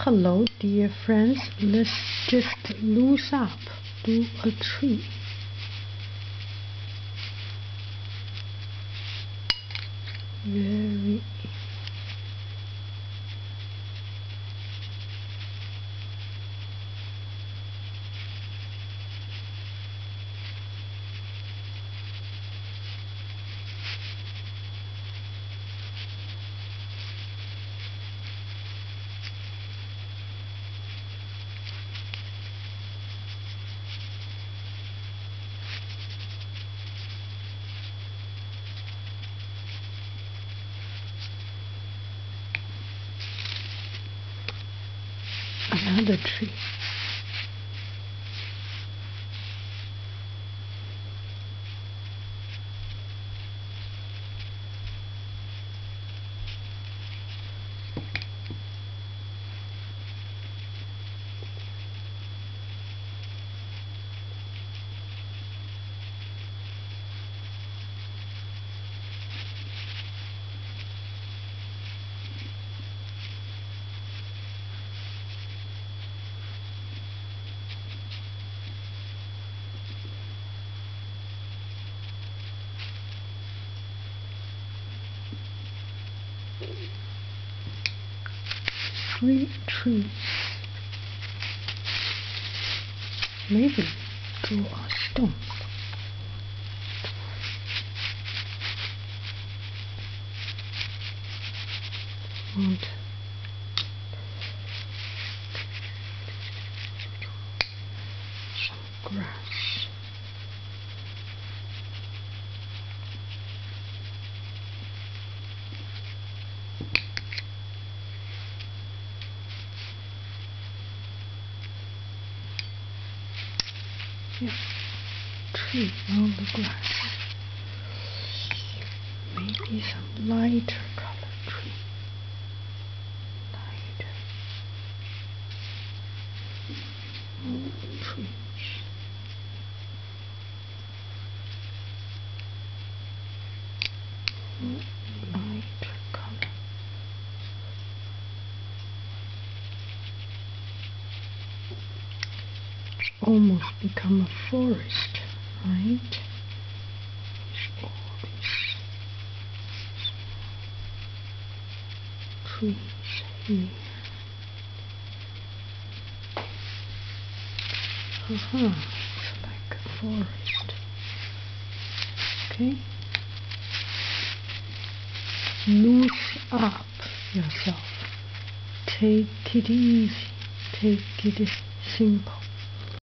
Hello, dear friends. Let's just loose up, do a tree. Very another tree. Three trees. Maybe draw a stump. And some grass. Tree on the grass. Maybe some lighter color tree. Lighter. Oh, color. Almost become a forest, right? trees here. Uh-huh, it's like a forest. Okay? Loose up yourself. Take it easy. Take it simple.